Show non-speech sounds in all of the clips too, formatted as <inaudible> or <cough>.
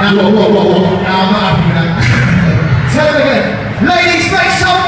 Nah, whoa, whoa, whoa, whoa. Nah, I'm not that. <laughs> Tell them again. Ladies, make some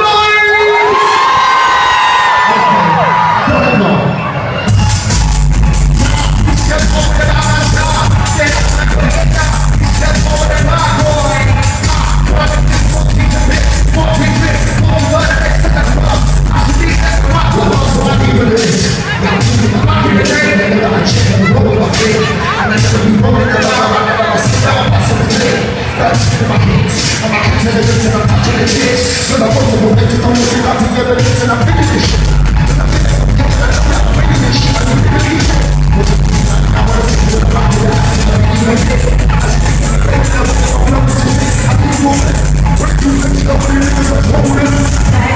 I'm not telling you till I'm touching the kids. Cause I'm supposed to make it on the street, I'm together, and I'm finished this shit.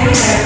Baby